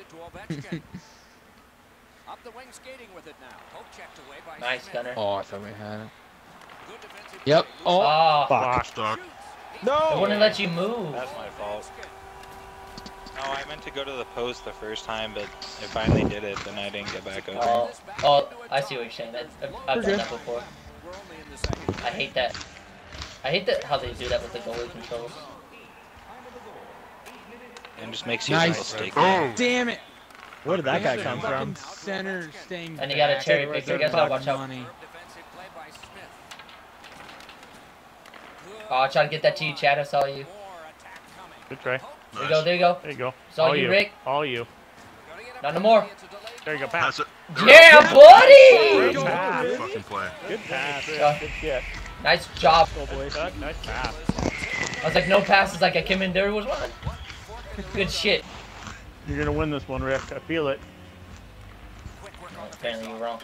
it to Ovechkin. Up the wing skating with it now. Poke checked away by Nice, Smith. Gunner. Oh, I thought we had it. Good defensive Yep. Oh. Oh, Fuck. Stuck. I No! wouldn't let you move. That's my fault. No, I meant to go to the post the first time, but I finally did it, then I didn't get back over. Oh, oh, I see what you're saying. That, I've, I've done that before. We're only in the second. I hate that. I hate that how they do that with the goalie controls. It just makes you Nice. feel sticky. Boom. Damn it. Where did that guy come from? Center staying And he got a cherry Take picker, their guys gotta watch fucking out. money. Defensive play by Smith. Oh, I tried to get that to you, Chad. I saw you. More attack coming. Good try. There you go. There you go. There you go. It's all All you, you. Rick. All you. Gonna get a Not no more. penalty. It's a delayed There you go. goal. Pass. That's it. Yeah, buddy. Good pass. Good fucking play. Good pass. Yeah. Good shit. Nice job. Boys. Nice pass. I was like, no passes. Like I came in there was one. Good shit. You're gonna win this one, Rick. I feel it. Oh, apparently you're wrong.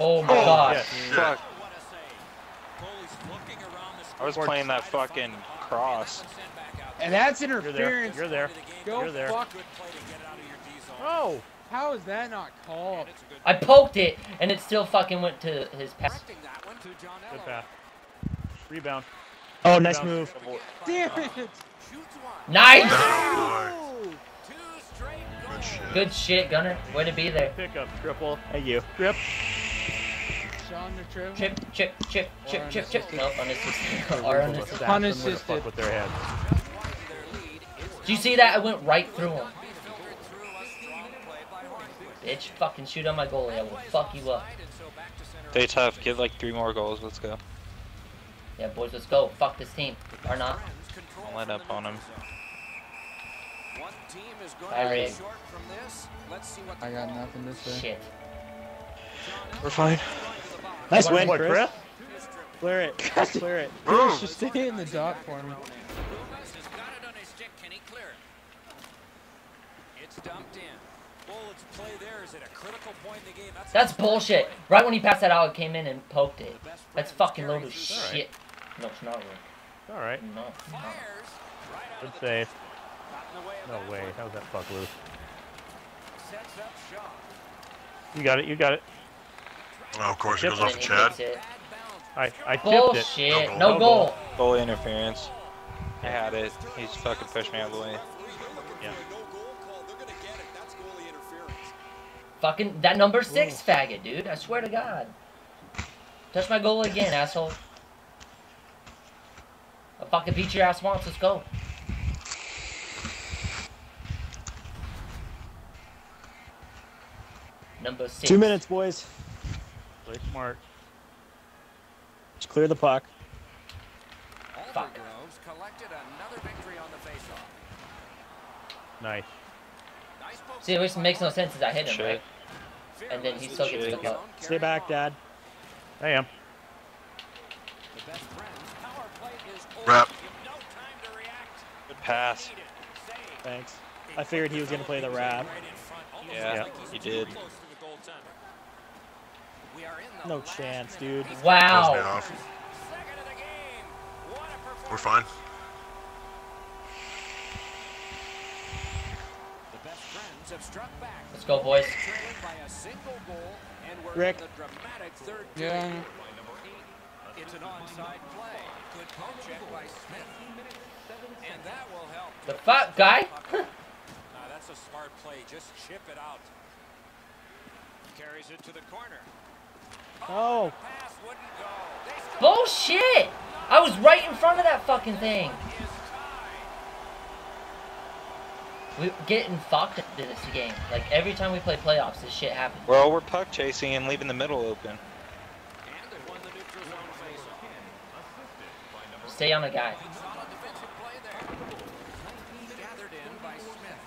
Oh my oh, god. Yes. Fuck. What a save. Goalie's looking around the I was playing that fucking cross. send back out. And that's You're there. interference. You're there. Go You're there. fuck. Good play to get it out of your D zone. Oh. How is that not called? It's a good I poked it, and it still fucking went to his pass. directing that one to John Good Ello. pass. Rebound. Oh, nice Rebound. move. Damn it. Nice. Two shit. Good shit, Gunner. Way to be there. Pick up. Triple. Thank you. Trip. Sean. Chip, chip, chip, chip, chip, chip. Nope, unassisted. Or Unbelievable. unassisted. Zap them where the Unassisted. with their head. Did you see that? I went right through him. Filtered through a strong play by Hornby. Bitch, fucking shoot on my goalie. I will fuck you up. And so back to center. Stay tough. Get like three more goals. Let's go. Yeah, boys, let's go. Fuck this team. Or not. Friends control Don't let up on him. neutral zone. One team is going All to short from this. Let's see what I got nothing to say. Shit. We're fine. going to. Nice win, What, Chris. Chris? Clear it. Clear it. Chris, just stay in the dot for me. Loomis has got it on his stick. Can he clear it? It's dumped in. Bullet's play there is at a critical point in the game. That's, That's bullshit. Right when he passed that out, I came in and poked it. That's fucking load of through the- shit. No, it's not real. All right. No. it's not. Fires right Good save. Got in the way of No way. one. How's that fuck loose? Sets up shot. You got it. You got it. Oh, of course, it goes off then of Chad. makes it. Bad bounce. I I tipped it. Bullshit. No No goal. goal. Interference. I had it. He's fucking pushed me out of the way. Yeah. Fucking that number six faggot, dude. I swear to God. Touch my goal again, asshole. I'll fucking beat your ass once. Let's go. Number six. Two minutes, boys. Play smart. Just clear the puck. Fuck. Groves collected another victory on the faceoff. Nice. Nice poke See, which makes no sense is I hit him, Shit. right? And then he still gets the cup. Stay back, Dad. I am. The best friends. Power play is over. Wrap. No time to react. Good pass. Thanks. I figured he was gonna play the wrap. Right in front. Almost Yeah, he did. close to the goaltender. We are No chance, dude. Wow. Off. Second of the game. What a performance. We're fine. The best friends have struck back. Let's go, boys. Trailing by a single goal, and we're Rick. in the dramatic third Yeah. Period. It's an onside play. Good poke check by Smith. And that will help. The fuck, guy? Uh, that's a smart play. Just chip it out. Carries it to the corner. Oh. Pass wouldn't go. They still Bullshit! I was right in front of that fucking thing. We're getting fucked at this game. Like every time we play playoffs, this shit happens. Well, we're puck chasing and leaving the middle open. And they won the neutral zone faceoff. Stay on the guy. Solid defensive play there. Gathered in by Smith.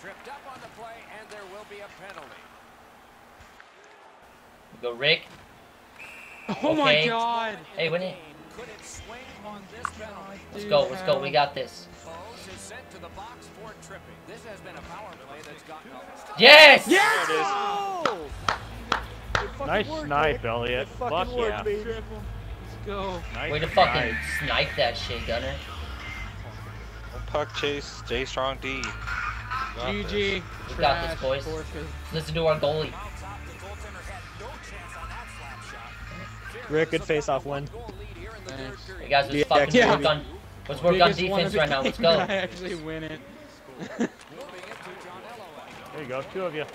Tripped up on the play, and there will be a penalty. Go Rick. Oh my god. Hey, when it. Could it swing on this penalty? Let's go, let's go. We got this. Bose is sent to the box for tripping. This has been a power play that's gotten a Yes! Oh! Nice worked, snipe, Rick. Elliot. Fuck worked, yeah. baby. Let's go. Nice Way to fucking snipe. snipe that shit, Gunner. Puck chase, stay strong D. Got this. GG. We got this, boys. Porkers. Listen to our goalie. Out top, the goaltender had no chance on that slap shot. Rick, good face-off win. Goal lead here in the third Thanks. Hey guys, let's Yeah, fucking yeah. work on let's work on Biggest one defense right now. Let's go. I actually win it. Moving it to John Elway. There you go. Two of you. Gets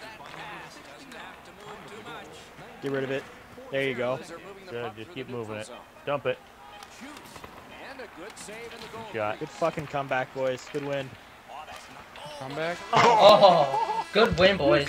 that pass. Doesn't have to move too much. Get rid of it. There you go. As they're moving the Good. Just keep moving it. Dump it. Shoots. And a good save in the goal. Shot. Good fucking comeback, boys. Good win. Comeback. Oh, oh good win, boys.